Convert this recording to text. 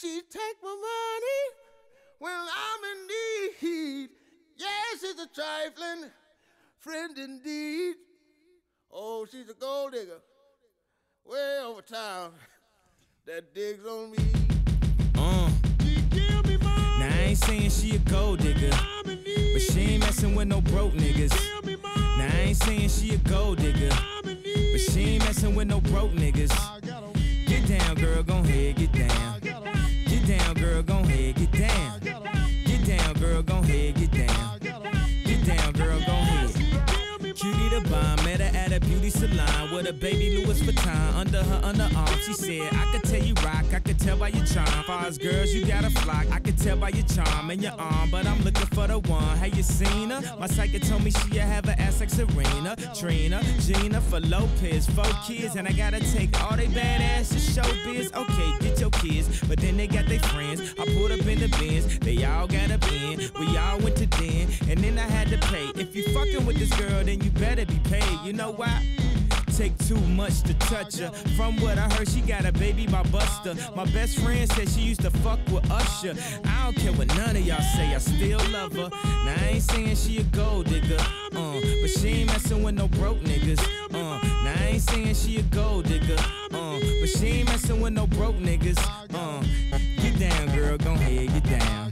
She take my money when I'm in need. Yes, she's a trifling friend indeed. Oh, she's a gold digger, way over town that digs on me. Uh. Now I ain't saying she a gold digger, but she ain't messing with no broke niggas. Now I ain't saying she a gold digger, but she ain't messing with no broke niggas. Get down, girl, gon' head, get down. Beauty salon with a baby Louis Vuitton under her underarm. She said, I could tell you rock, I could tell by your charm. Far girls, you got a flock, I could tell by your charm and your arm, but I'm looking for the one. Have you seen her? My psychic told me she have an ass like Serena, Trina, Gina for Lopez, four kids, and I gotta take all they badass to show biz. Okay, get your kids, but then they got their friends. I pulled up in the bins, they all got a bin. We all went to den, and then I had to pay. If you fucking with this girl, then you better be paid. You know why? Take too much to touch her. From what I heard, she got a baby by Buster. My best friend said she used to fuck with Usher. I don't care what none of y'all say, I still love her. Now I ain't saying she a gold digger, uh, but she ain't messing with no broke niggas. Uh, now I ain't saying she a gold digger, uh, but she ain't messing with no broke niggas. Uh, get down, girl, gon' head, get down.